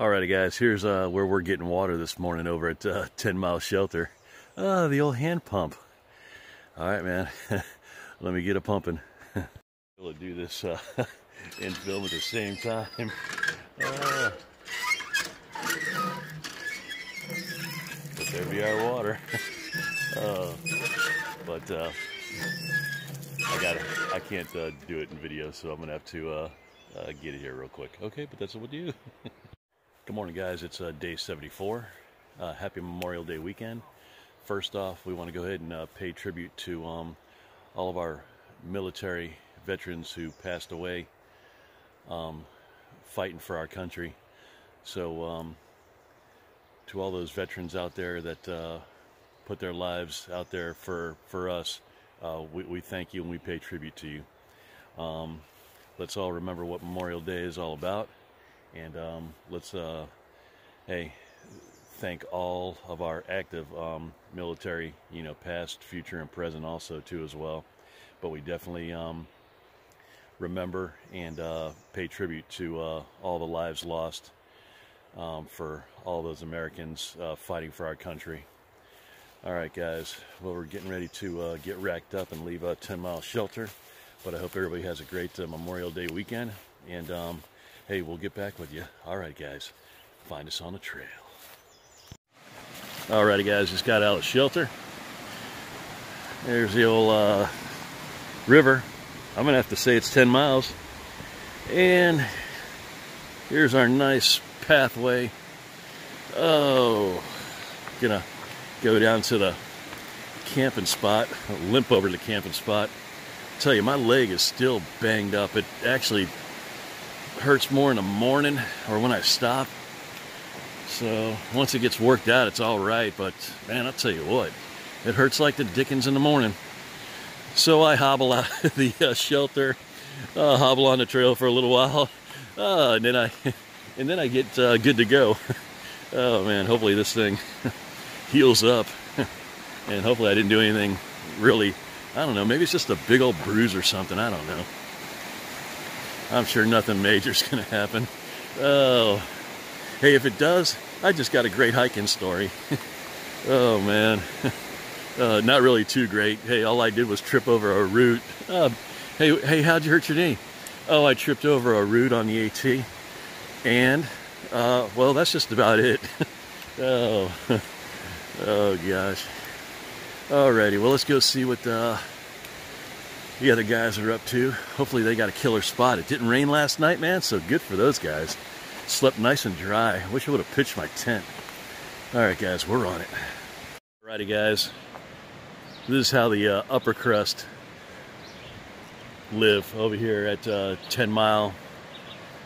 Alrighty guys, here's uh, where we're getting water this morning over at uh, 10 Mile Shelter. Ah, the old hand pump. Alright man, let me get a pumping. we'll do this uh, and film at the same time. Uh, but there be our water. uh, but uh, I gotta, I can't uh, do it in video, so I'm gonna have to uh, uh, get it here real quick. Okay, but that's what we do. Good morning, guys. It's uh, day 74. Uh, happy Memorial Day weekend. First off, we want to go ahead and uh, pay tribute to um, all of our military veterans who passed away um, fighting for our country. So, um, to all those veterans out there that uh, put their lives out there for, for us, uh, we, we, thank you and we pay tribute to you. Um, let's all remember what Memorial Day is all about and um, let's uh, hey thank all of our active um, military you know past future and present also too as well. But we definitely um, remember and uh, pay tribute to uh, all the lives lost um, for all those Americans uh, fighting for our country. All right guys. Well we're getting ready to uh, get racked up and leave a 10 mile shelter. But I hope everybody has a great uh, Memorial Day weekend. And um, Hey, we'll get back with you. All right, guys. Find us on the trail. All righty, guys. Just got out of shelter. There's the old uh, river. I'm to have to say it's 10 miles. And here's our nice pathway. Oh, gonna go down to the camping spot, limp over to the camping spot. Tell you, my leg is still banged up. It actually hurts more in the morning or when I stop. So once it gets worked out, it's all right. But man, I'll tell you what, it hurts like the dickens in the morning. So I hobble out of the uh, shelter, uh, hobble on the trail for a little while, uh, and then I, and then I get uh, good to go. oh man, hopefully this thing heals up, and hopefully I didn't do anything really. I don't know. Maybe it's just a big old bruise or something. I don't know. I'm sure nothing major is going to happen. Oh, hey, if it does, I just got a great hiking story. oh, man. Uh, not really too great. Hey, all I did was trip over a root. Uh, hey, hey, how'd you hurt your knee? Oh, I tripped over a root on the AT. And, uh, well, that's just about it. oh, oh gosh. Alrighty, well, let's go see what uh, the other guys are up to. Hopefully they got a killer spot. It didn't rain last night, man, so good for those guys. Slept nice and dry. Wish I would have pitched my tent. All right, guys, we're on it. Alrighty, guys. This is how the uh, upper crust live over here at uh, 10 Mile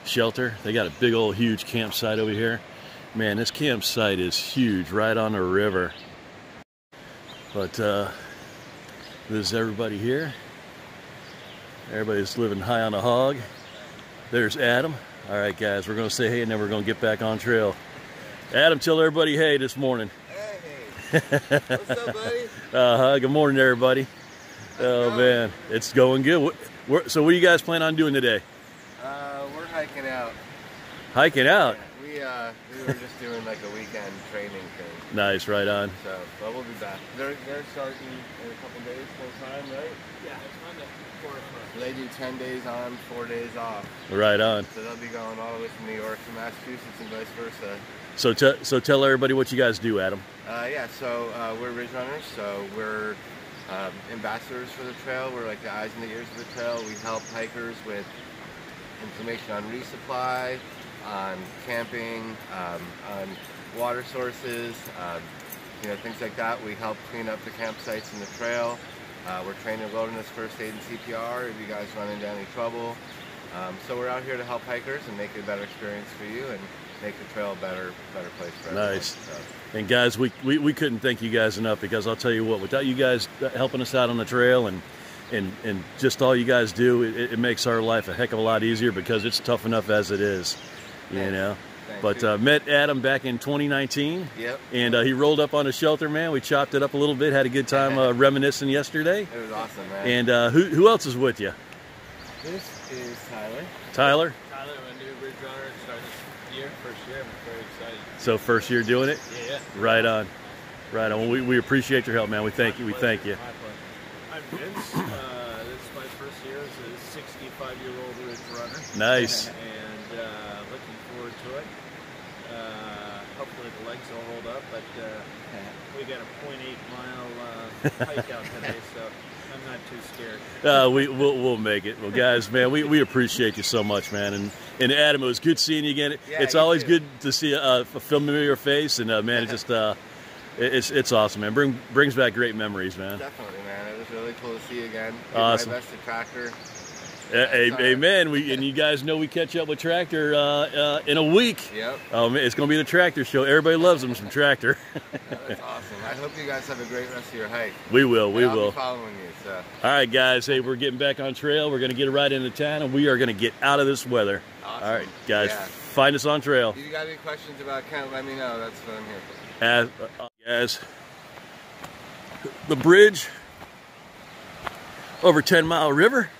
Shelter. They got a big old huge campsite over here. Man, this campsite is huge, right on the river. But uh, this is everybody here. Everybody's living high on a hog. There's Adam. All right, guys, we're going to say hey and then we're going to get back on trail. Adam, tell everybody hey this morning. Hey. What's up, buddy? uh-huh. Good morning, everybody. How's oh, it man. It's going good. What, so what do you guys plan on doing today? Uh, we're hiking out. Hiking out? We, uh, we were just doing like a weekend training thing. Nice, right on. So, but we'll be back. They're, they're starting in a couple days full time, right? Yeah, it's Monday. So they do 10 days on, 4 days off. Right on. So they'll be going all the way from New York to Massachusetts and vice versa. So, so tell everybody what you guys do, Adam. Uh, yeah, so uh, we're Ridge Runners, so we're um, ambassadors for the trail. We're like the eyes and the ears of the trail. We help hikers with information on resupply, on camping, um, on water sources, um, you know, things like that. We help clean up the campsites and the trail. Uh, we're trained in wilderness first aid and CPR if you guys run into any trouble. Um, so we're out here to help hikers and make it a better experience for you and make the trail a better, better place for everyone. Nice. So. And guys, we, we, we couldn't thank you guys enough because I'll tell you what, without you guys helping us out on the trail and and, and just all you guys do, it, it makes our life a heck of a lot easier because it's tough enough as it is, you know. Thank but uh, met Adam back in 2019. Yep. And uh, he rolled up on a shelter, man. We chopped it up a little bit, had a good time uh, reminiscing yesterday. It was awesome, man. And uh, who, who else is with you? this is Tyler. Tyler? Tyler, I'm a new ridge runner, started this year. first year. I'm very excited. So first year doing it? Yeah, yeah. Right on. Right on. Well, we, we appreciate your help, man. We thank you. We My thank you. pleasure. My pleasure. I'm Vince. Uh, this is my first year as a 65 year old ridge runner. Nice. And uh, looking forward to it. Uh, hopefully the legs will hold up, but uh, we got a 0.8 mile uh, hike out today, so I'm not too scared. Uh, we we'll, we'll make it. Well, guys, man, we, we appreciate you so much, man. And and Adam, it was good seeing you again. Yeah, it's you always too. good to see a, a familiar face, and uh, man, it just uh, it's it's awesome, man. Bring brings back great memories, man. Definitely, man. It was really cool to see you again. Awesome. My best at tractor. Amen. We and you guys know we catch up with Tractor uh, uh, in a week. Yep. Man, it's gonna be the Tractor show. Everybody loves them from Tractor. That's awesome. I hope you guys have a great rest of your hike. we will. We And I'll. Be following you. So. All right, guys. Hey, we're getting back on trail. We're gonna get right into town, and we are gonna get out of this weather. Awesome. All right, guys. Yeah. Find us on trail. If you got any questions about Kent, let me know. That's what I'm here for. As, uh, guys, the bridge over 10 Mile River.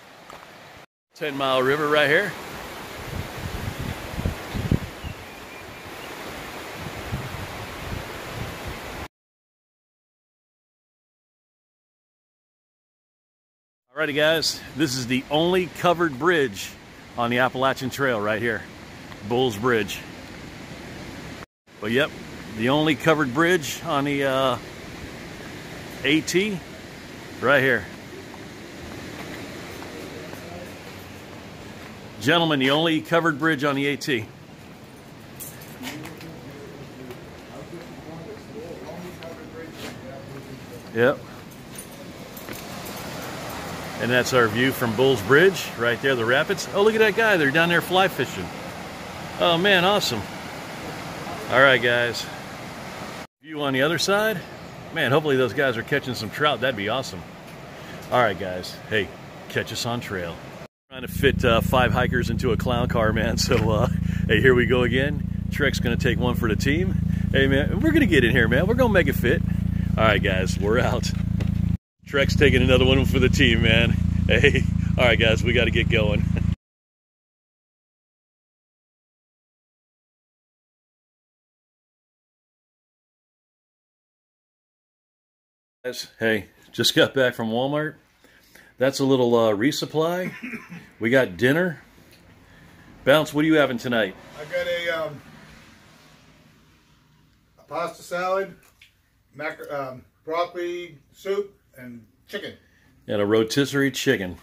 10 Mile River right here. Alrighty guys, this is the only covered bridge on the Appalachian Trail right here. Bulls Bridge. But yep, the only covered bridge on the uh, AT right here. Gentlemen, the only covered bridge on the AT. Yep. And that's our view from Bulls Bridge, right there, the rapids. Oh, look at that guy. They're down there fly fishing. Oh, man, awesome. All right, guys. View on the other side. Man, hopefully those guys are catching some trout. That'd be awesome. All right, guys. Hey, catch us on trail. Trying to fit uh, five hikers into a clown car, man. So, uh, hey, here we go again. Trek's going to take one for the team. Hey, man, we're going to get in here, man. We're going to make it fit. All right, guys, we're out. Trek's taking another one for the team, man. Hey, all right, guys, we got to get going. Guys, hey, just got back from Walmart. That's a little uh, resupply. We got dinner. Bounce, what are you having tonight? I got a, um, a pasta salad, mac- um, broccoli soup, and chicken. And a rotisserie chicken.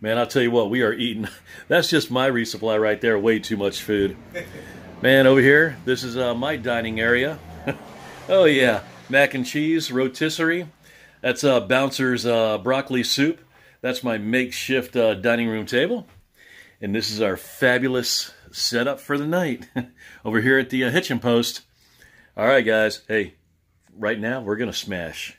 Man, I'll tell you what, we are eating. That's just my resupply right there. Way too much food. Man, over here, this is uh, my dining area. oh, yeah. Mac and cheese, rotisserie. That's uh, Bouncer's uh, broccoli soup. That's my makeshift uh, dining room table. And this is our fabulous setup for the night over here at the uh, Hitchin Post. All right, guys. Hey, right now we're going to smash.